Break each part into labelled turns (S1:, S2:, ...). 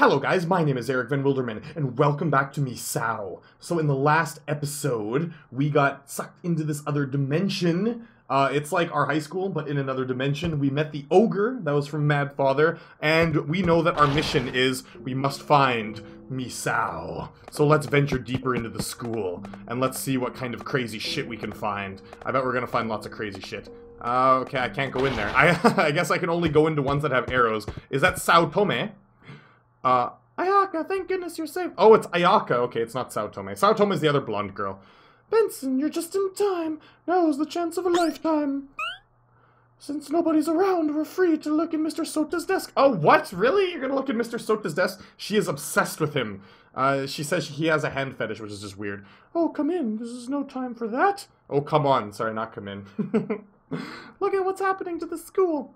S1: Hello guys, my name is Eric Van Wilderman, and welcome back to Misao. So in the last episode, we got sucked into this other dimension. Uh, it's like our high school, but in another dimension. We met the ogre, that was from Mad Father, and we know that our mission is we must find Misao. So let's venture deeper into the school, and let's see what kind of crazy shit we can find. I bet we're gonna find lots of crazy shit. Uh, okay, I can't go in there. I, I guess I can only go into ones that have arrows. Is that Sao Tome? Uh, Ayaka, thank goodness you're safe. Oh, it's Ayaka. Okay, it's not Sao Tome. Sao Tome is the other blonde girl. Benson, you're just in time. Now's the chance of a lifetime. Since nobody's around, we're free to look in Mr. Sota's desk. Oh, what? Really? You're gonna look in Mr. Sota's desk? She is obsessed with him. Uh, she says he has a hand fetish, which is just weird. Oh, come in. This is no time for that. Oh, come on. Sorry, not come in. look at what's happening to the school.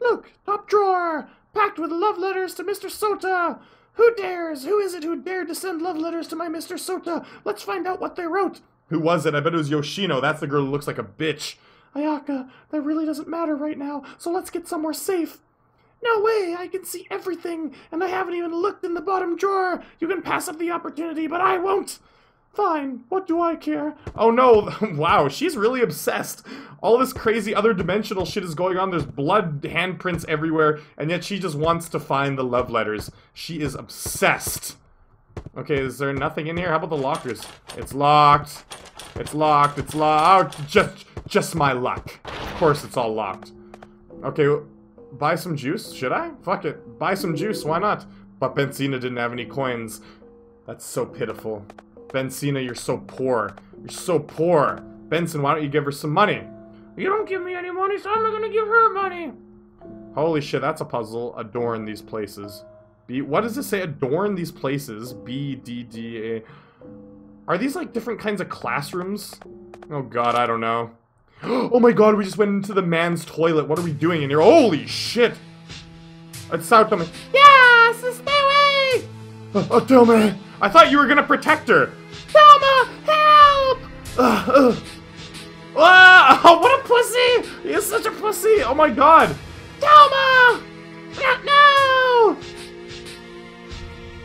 S1: Look, top drawer, packed with love letters to Mr. Sota. Who dares? Who is it who dared to send love letters to my Mr. Sota? Let's find out what they wrote. Who was it? I bet it was Yoshino. That's the girl who looks like a bitch. Ayaka, that really doesn't matter right now, so let's get somewhere safe. No way, I can see everything, and I haven't even looked in the bottom drawer. You can pass up the opportunity, but I won't. Fine, what do I care? Oh no, wow, she's really obsessed. All this crazy other dimensional shit is going on. There's blood handprints everywhere, and yet she just wants to find the love letters. She is obsessed. Okay, is there nothing in here? How about the lockers? It's locked. It's locked. It's locked. Oh, just, just my luck. Of course it's all locked. Okay, buy some juice? Should I? Fuck it. Buy some juice. Why not? But Benzina didn't have any coins. That's so pitiful. Benzina, you're so poor. You're so poor. Benson, why don't you give her some money? You don't give me any money, so I'm not gonna give her money. Holy shit, that's a puzzle. Adorn these places. B. What does it say? Adorn these places. B D D A. Are these like different kinds of classrooms? Oh god, I don't know. Oh my god, we just went into the man's toilet. What are we doing in here? Holy shit! It's Sao Tome. Yes! Stay away! Uh, oh, Tome! I thought you were gonna protect her! Uh, uh. Oh, what a pussy! He is such a pussy! Oh my god! Thelma! No!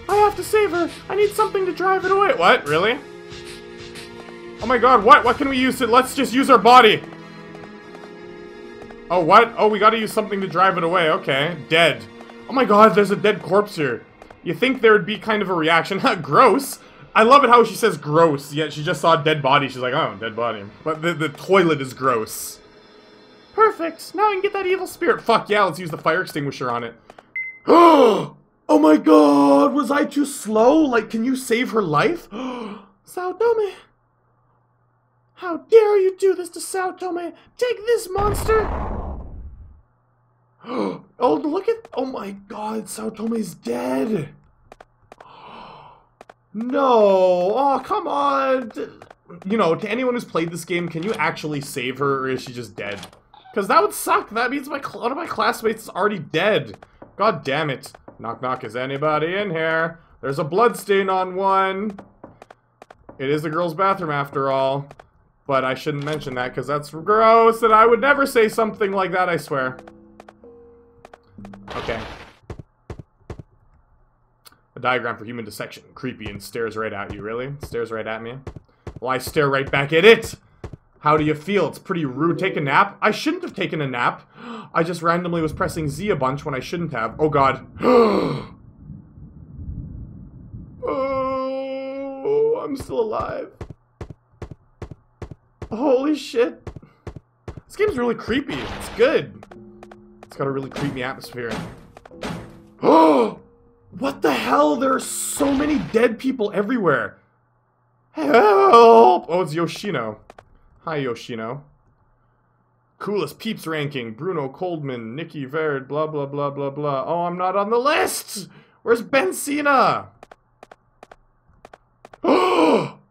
S1: I have to save her. I need something to drive it away. What? Really? Oh my god, what? What can we use to- Let's just use our body. Oh, what? Oh, we gotta use something to drive it away. Okay. Dead. Oh my god, there's a dead corpse here. You think there would be kind of a reaction. Gross. I love it how she says gross, yet she just saw a dead body. She's like, oh, dead body. But the, the toilet is gross. Perfect. Now I can get that evil spirit. Fuck yeah, let's use the fire extinguisher on it. oh my god, was I too slow? Like, can you save her life? Sao Tome. How dare you do this to Sao Tome? Take this, monster! oh, look at- oh my god, Sao Tome's dead! No! Oh, come on! You know, to anyone who's played this game, can you actually save her, or is she just dead? Because that would suck. That means my one of my classmates is already dead. God damn it. Knock knock, is anybody in here? There's a blood stain on one. It is the girl's bathroom after all. But I shouldn't mention that because that's gross and I would never say something like that, I swear. Okay. A diagram for human dissection. Creepy and stares right at you, really? Stares right at me? Well, I stare right back at it! How do you feel? It's pretty rude. Take a nap? I shouldn't have taken a nap. I just randomly was pressing Z a bunch when I shouldn't have. Oh god. oh, I'm still alive. Holy shit. This game's really creepy. It's good. It's got a really creepy atmosphere. Oh! What the hell? There are so many dead people everywhere. Help! Oh, it's Yoshino. Hi, Yoshino. Coolest peeps ranking. Bruno Coldman, Nikki Verd, blah, blah, blah, blah, blah. Oh, I'm not on the list! Where's Benzina? Oh!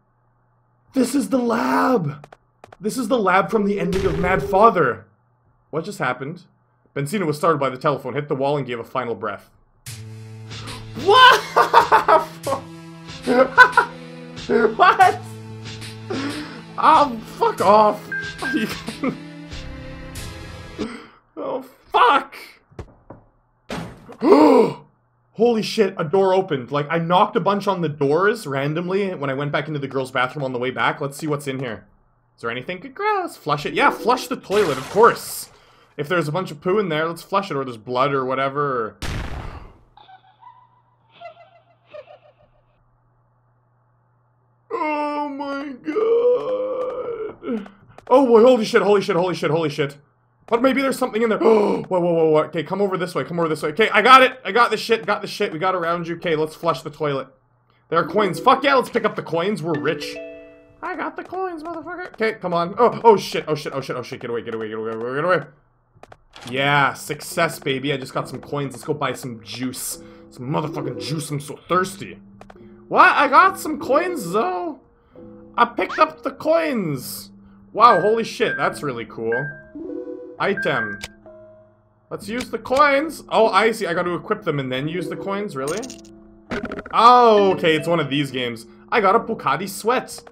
S1: This is the lab! This is the lab from the ending of Mad Father. What just happened? Benzina was startled by the telephone, hit the wall, and gave a final breath. What? what? Um, oh, fuck off. oh, fuck. holy shit, a door opened. Like, I knocked a bunch on the doors randomly when I went back into the girls' bathroom on the way back. Let's see what's in here. Is there anything? Good Gross. Flush it. Yeah, flush the toilet, of course. If there's a bunch of poo in there, let's flush it, or there's blood or whatever. Oh my god. Oh boy, holy shit, holy shit, holy shit, holy shit. But maybe there's something in there. Oh, whoa, whoa, whoa, whoa. Okay, come over this way, come over this way. Okay, I got it. I got the shit, got the shit. We got around you. Okay, let's flush the toilet. There are coins. Fuck yeah, let's pick up the coins. We're rich. I got the coins, motherfucker. Okay, come on. Oh, oh shit, oh shit, oh shit, oh shit. Get away, get away, get away, get away. Yeah, success, baby. I just got some coins. Let's go buy some juice. Some motherfucking juice. I'm so thirsty. What? I got some coins, though. I picked up the coins. Wow, holy shit. That's really cool. Item. Let's use the coins. Oh, I see. I got to equip them and then use the coins. Really? Oh, okay. It's one of these games. I got a Pocari Sweat.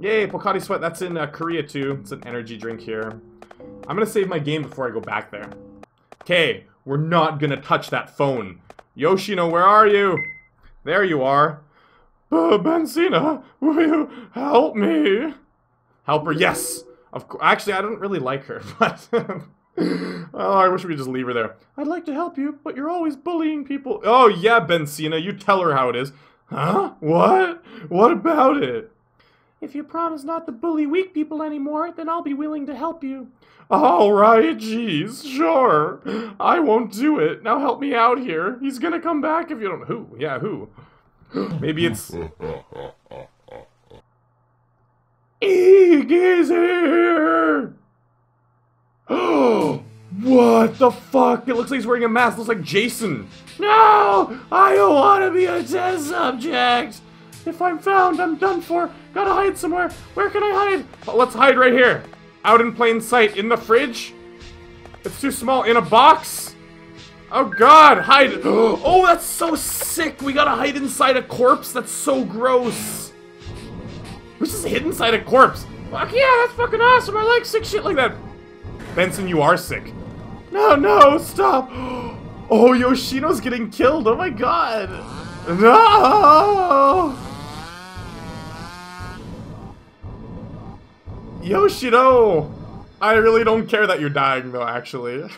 S1: Yay, Pocari Sweat. That's in uh, Korea, too. It's an energy drink here. I'm gonna save my game before I go back there. Okay, we're not gonna touch that phone. Yoshino, where are you? There you are. Uh, Benzina, will you help me? Help her, yes! Of course. Actually, I don't really like her, but... oh, I wish we could just leave her there. I'd like to help you, but you're always bullying people. Oh, yeah, Benzina, you tell her how it is. Huh? What? What about it? If you promise not to bully weak people anymore, then I'll be willing to help you. Alright, jeez, sure. I won't do it. Now help me out here. He's gonna come back if you don't- Who? Yeah, who? Maybe it's... Is here! Oh, what the fuck? It looks like he's wearing a mask. Looks like Jason. No! I don't want to be a test subject! If I'm found, I'm done for. Gotta hide somewhere. Where can I hide? Oh, let's hide right here. Out in plain sight. In the fridge? It's too small. In a box? Oh god, hide. Oh, that's so sick. We gotta hide inside a corpse. That's so gross. We just hid inside a corpse. Fuck yeah, that's fucking awesome. I like sick shit like that. Benson, you are sick. No, no, stop. Oh, Yoshino's getting killed. Oh my god. No! Yoshino! I really don't care that you're dying, though, actually.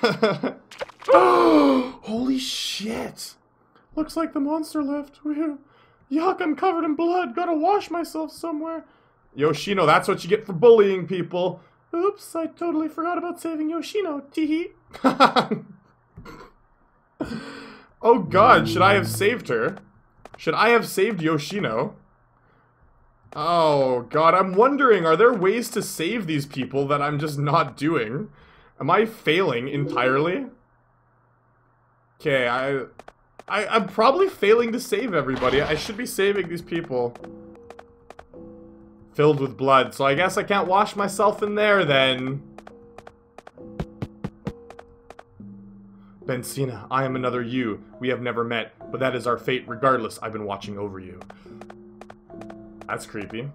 S1: Holy shit! Looks like the monster left. Yuck, I'm covered in blood. Gotta wash myself somewhere. Yoshino, that's what you get for bullying people. Oops, I totally forgot about saving Yoshino. Teehee. oh god, should I have saved her? Should I have saved Yoshino? Oh, God, I'm wondering, are there ways to save these people that I'm just not doing? Am I failing entirely? Okay, I, I, I'm probably failing to save everybody. I should be saving these people. Filled with blood, so I guess I can't wash myself in there then. Benzina, I am another you. We have never met, but that is our fate. Regardless, I've been watching over you. That's creepy.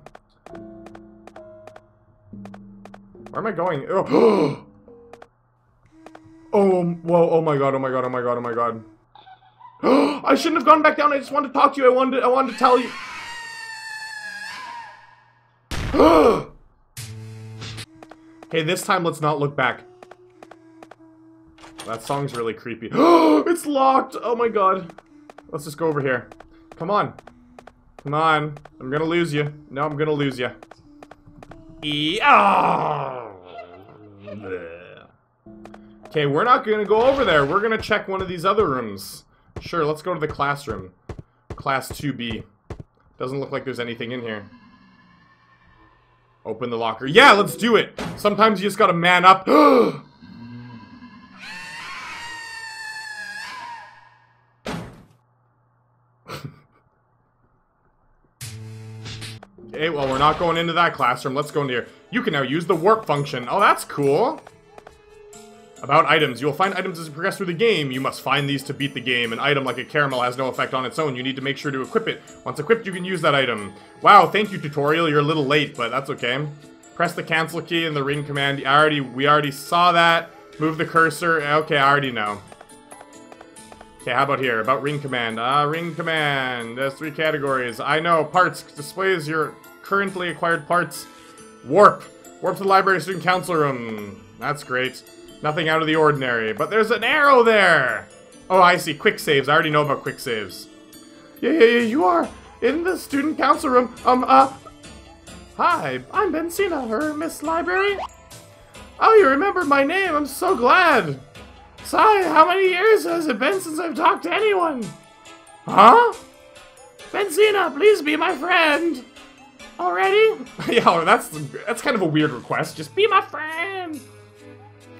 S1: Where am I going? Oh, oh whoa, oh my god, oh my god, oh my god, oh my god. I shouldn't have gone back down, I just wanted to talk to you, I wanted I wanted to tell you. hey, this time let's not look back. That song's really creepy. it's locked! Oh my god. Let's just go over here. Come on. Come on. I'm gonna lose you. No, I'm gonna lose you. Oh! Okay, we're not gonna go over there. We're gonna check one of these other rooms. Sure, let's go to the classroom. Class 2B. Doesn't look like there's anything in here. Open the locker. Yeah, let's do it! Sometimes you just gotta man up. Okay, well, we're not going into that classroom. Let's go into here. You can now use the warp function. Oh, that's cool. About items. You will find items as you progress through the game. You must find these to beat the game. An item like a caramel has no effect on its own. You need to make sure to equip it. Once equipped, you can use that item. Wow, thank you, tutorial. You're a little late, but that's okay. Press the cancel key and the ring command. I already, we already saw that. Move the cursor. Okay, I already know. Okay, how about here? About ring command. Ah, uh, ring command. There's three categories. I know. Parts. Displays your currently acquired parts. Warp. Warp to the library student council room. That's great. Nothing out of the ordinary. But there's an arrow there! Oh, I see. Quick saves. I already know about quick saves. Yeah, yeah, yeah, you are in the student council room. Um, uh... Hi, I'm Bensina, her Miss Library. Oh, you remember my name. I'm so glad. Sai, how many years has it been since I've talked to anyone? Huh? Benzina, please be my friend. Already? yeah, that's that's kind of a weird request. Just be my friend.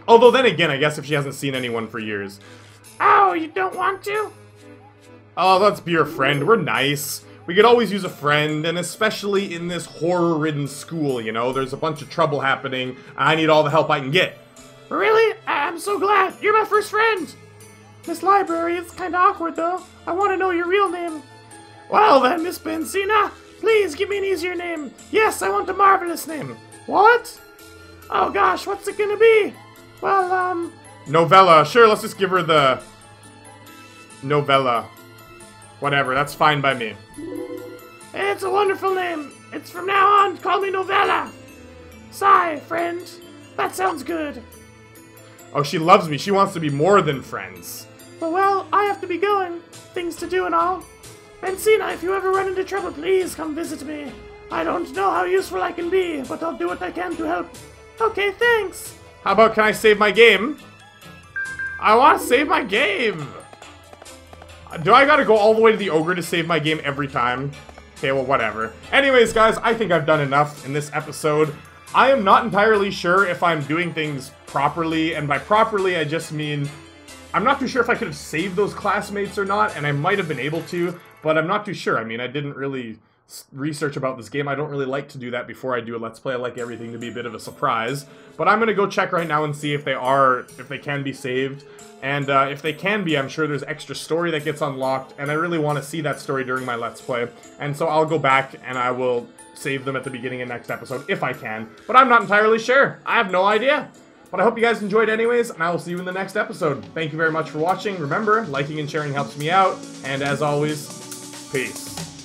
S1: Although then again, I guess if she hasn't seen anyone for years. Oh, you don't want to? Oh, let's be your friend. We're nice. We could always use a friend, and especially in this horror-ridden school, you know? There's a bunch of trouble happening. I need all the help I can get. Really? I'm so glad. You're my first friend. Miss Library, it's kind of awkward, though. I want to know your real name. Well then, Miss Bensina, please give me an easier name. Yes, I want a marvelous name. What? Oh gosh, what's it gonna be? Well, um... Novella. Sure, let's just give her the... Novella. Whatever, that's fine by me. It's a wonderful name. It's from now on, call me Novella. Sigh, friend. That sounds good. Oh, she loves me. She wants to be more than friends. But, well, I have to be going. Things to do and all. Bensina, if you ever run into trouble, please come visit me. I don't know how useful I can be, but I'll do what I can to help. Okay, thanks. How about can I save my game? I want to save my game. Do I gotta go all the way to the ogre to save my game every time? Okay, well, whatever. Anyways, guys, I think I've done enough in this episode. I am not entirely sure if I'm doing things properly, and by properly, I just mean... I'm not too sure if I could have saved those classmates or not, and I might have been able to, but I'm not too sure. I mean, I didn't really research about this game. I don't really like to do that before I do a Let's Play. I like everything to be a bit of a surprise. But I'm going to go check right now and see if they are, if they can be saved. And uh, if they can be, I'm sure there's extra story that gets unlocked, and I really want to see that story during my Let's Play. And so I'll go back and I will save them at the beginning of next episode, if I can. But I'm not entirely sure. I have no idea. But I hope you guys enjoyed anyways, and I will see you in the next episode. Thank you very much for watching. Remember, liking and sharing helps me out. And as always, peace.